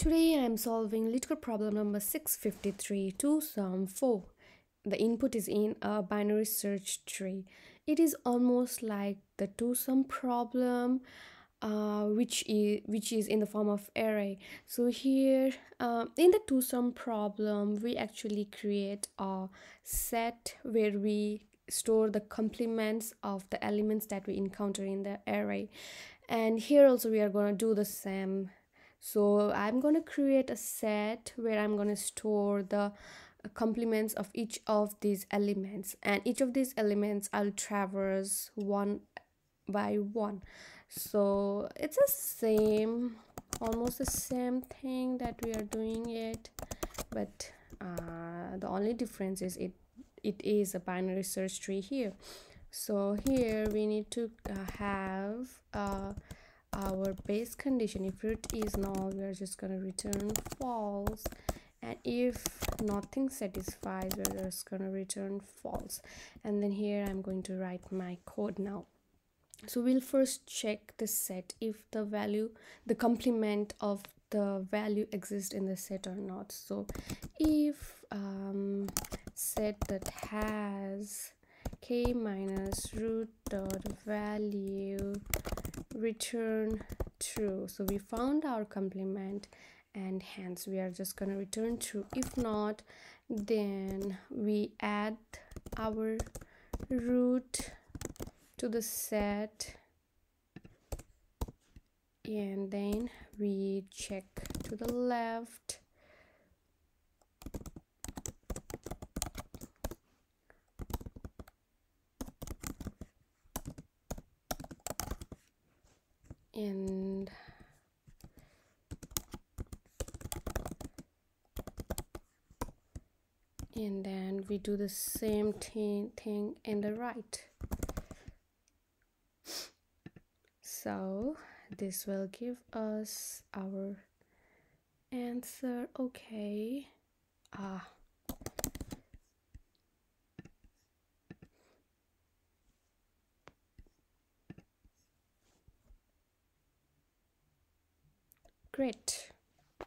Today I am solving LeetCode problem number 653 Two Sum 4. The input is in a binary search tree. It is almost like the two sum problem uh, which is which is in the form of array. So here uh, in the two sum problem we actually create a set where we store the complements of the elements that we encounter in the array and here also we are going to do the same so i'm going to create a set where i'm going to store the uh, complements of each of these elements. And each of these elements i'll traverse one by one. So it's the same almost the same thing that we are doing it but uh, the only difference is it it is a binary search tree here. So here we need to uh, have uh, our base condition. If root is null we are just going to return false. And if nothing satisfies we're just going to return false. And then here i'm going to write my code now. So we'll first check the set if the value the complement of the value exists in the set or not. So if um, set that has k minus root dot value return true so we found our complement and hence we are just going to return true if not then we add our root to the set and then we check to the left and and then we do the same thing, thing in the right. So this will give us our answer. Okay. Ah Great.